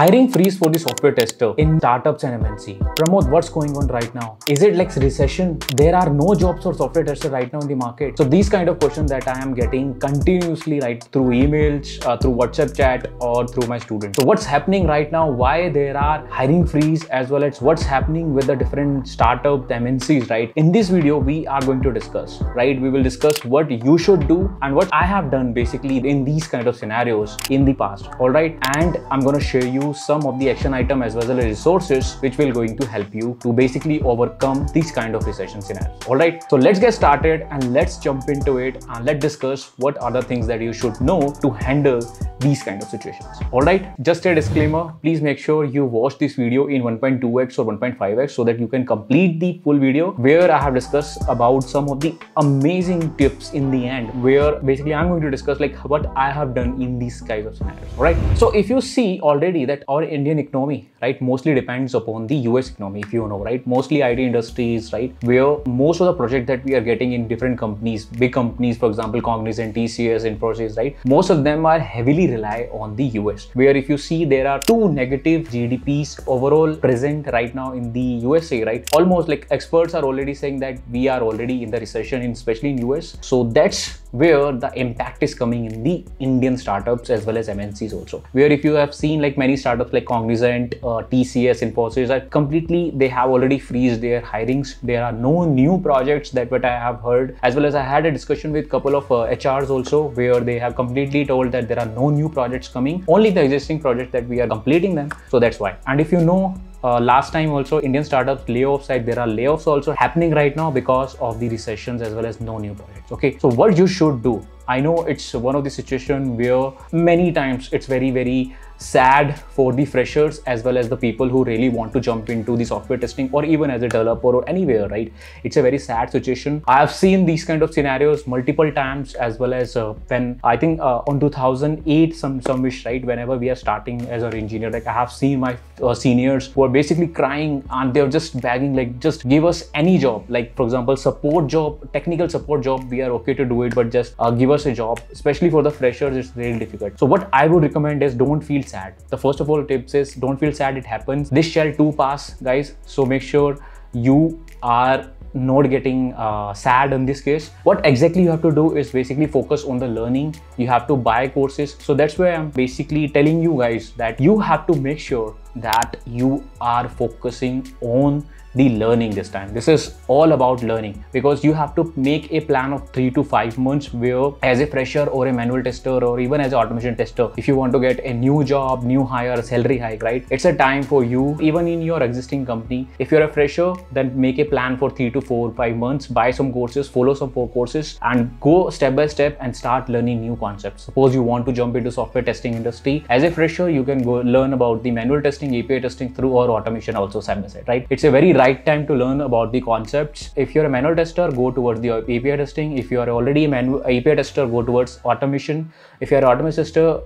Hiring freeze for the software tester in startups and MNC. Pramod, what's going on right now? Is it like recession? There are no jobs for software tester right now in the market. So these kind of questions that I am getting continuously right through emails, uh, through WhatsApp chat or through my students. So what's happening right now? Why there are hiring freeze as well as what's happening with the different startup MNCs, right? In this video, we are going to discuss, right? We will discuss what you should do and what I have done basically in these kind of scenarios in the past. All right. And I'm going to share you some of the action item as well as resources which will going to help you to basically overcome these kind of recession scenarios. All right. So let's get started and let's jump into it and let's discuss what are the things that you should know to handle these kind of situations. All right. Just a disclaimer. Please make sure you watch this video in 1.2x or 1.5x so that you can complete the full video where I have discussed about some of the amazing tips in the end where basically I'm going to discuss like what I have done in these kinds of scenarios. All right. So if you see already that our Indian economy, right, mostly depends upon the US economy, if you know, right? Mostly IT industries, right, where most of the project that we are getting in different companies, big companies, for example, Cognizant, TCS, in Infosys, right, most of them are heavily rely on the US. Where if you see there are two negative GDPs overall present right now in the USA, right? Almost like experts are already saying that we are already in the recession, in, especially in US. So that's where the impact is coming in the Indian startups as well as MNCs also. Where if you have seen like many startups like Cognizant, uh, TCS, Infosys are completely, they have already freezed their hirings. There are no new projects that what I have heard as well as I had a discussion with couple of uh, HRs also where they have completely told that there are no new projects coming, only the existing projects that we are completing them. So that's why. And if you know uh, last time also Indian startups layoffs side there are layoffs also happening right now because of the recessions as well as no new projects okay so what you should do I know it's one of the situation where many times it's very very sad for the freshers as well as the people who really want to jump into the software testing or even as a developer or anywhere right? It's a very sad situation. I have seen these kind of scenarios multiple times as well as uh, when i think uh, on 2008 some some wish right whenever we are starting as an engineer like i have seen my uh, seniors who are basically crying and they're just begging like just give us any job. Like for example support job technical support job we are okay to do it but just uh, give us a job especially for the freshers it's really difficult so what i would recommend is don't feel sad. The first of all tips is don't feel sad, it happens. This shall too pass, guys. So make sure you are not getting uh, sad in this case what exactly you have to do is basically focus on the learning you have to buy courses so that's why i'm basically telling you guys that you have to make sure that you are focusing on the learning this time. This is all about learning because you have to make a plan of three to five months where as a fresher or a manual tester or even as an automation tester, if you want to get a new job, new hire, salary hike, right? It's a time for you, even in your existing company. If you're a fresher, then make a plan for three to four, five months, buy some courses, follow some four courses and go step by step and start learning new concepts. Suppose you want to jump into software testing industry. As a fresher, you can go learn about the manual testing, API testing through or automation also side by side, right? It's a very right time to learn about the concepts. If you're a manual tester, go towards the API testing. If you are already a manual API tester, go towards automation. If you're an automation tester,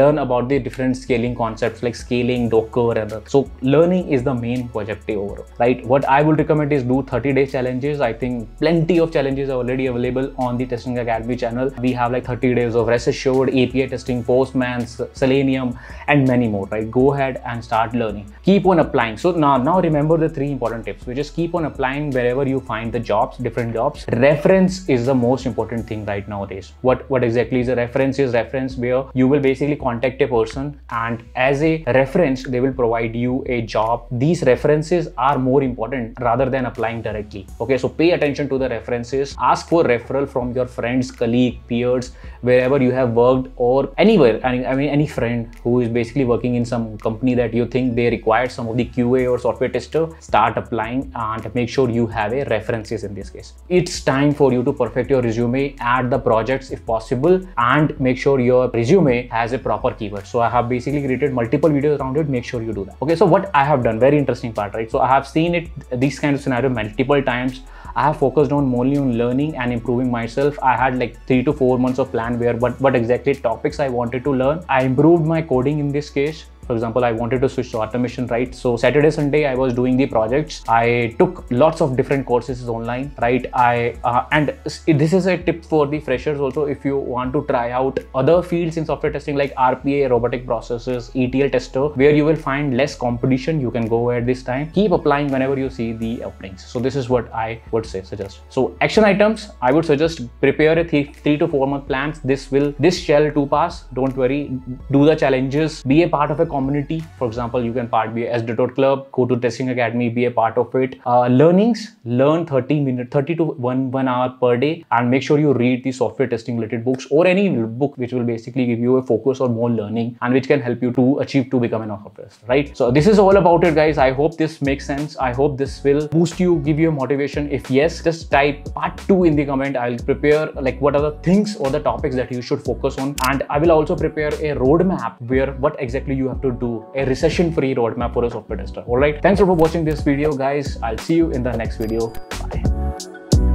learn about the different scaling concepts like scaling, Docker, and other. So learning is the main objective overall, right? What I would recommend is do 30 day challenges. I think plenty of challenges are already available on the Testing Academy channel. We have like 30 days of rest assured, API testing, Postman, Selenium, and many more, right? Go ahead and start learning. Keep on applying. So now, now remember the three important tips. We just keep on applying wherever you find the jobs, different jobs. Reference is the most important thing right nowadays. What what exactly is a reference? Is reference where you will basically contact a person and as a reference they will provide you a job. These references are more important rather than applying directly. Okay, so pay attention to the references. Ask for referral from your friends, colleague, peers, wherever you have worked or anywhere. I mean, I mean any friend who is basically working in some company that you think they require some of the QA or software tester. Start applying and make sure you have a references in this case. It's time for you to perfect your resume, add the projects if possible, and make sure your resume has a proper keyword. So I have basically created multiple videos around it. Make sure you do that. Okay, so what I have done, very interesting part, right? So I have seen it, this kind of scenario multiple times. I have focused on only on learning and improving myself. I had like three to four months of plan where what, what exactly topics I wanted to learn. I improved my coding in this case For example, I wanted to switch to automation, right? So Saturday, Sunday, I was doing the projects. I took lots of different courses online, right? I uh, and this is a tip for the freshers also. If you want to try out other fields in software testing like RPA, robotic processes, ETL tester, where you will find less competition, you can go at this time. Keep applying whenever you see the openings. So this is what I would say suggest. So action items, I would suggest prepare a three, three to four month plans. This will this shall to pass. Don't worry. Do the challenges. Be a part of a community. For example, you can part be a SDET club, go to testing academy, be a part of it. Uh, learnings, learn 30 minutes, 30 to one one hour per day, and make sure you read the software testing related books or any book which will basically give you a focus or more learning and which can help you to achieve to become an tester. Right. So this is all about it, guys. I hope this makes sense. I hope this will boost you, give you a motivation. If yes, just type part two in the comment. I'll prepare like what are the things or the topics that you should focus on, and I will also prepare a roadmap where what exactly you have to do a recession-free roadmap for a software tester. All right. Thanks for watching this video, guys. I'll see you in the next video. Bye.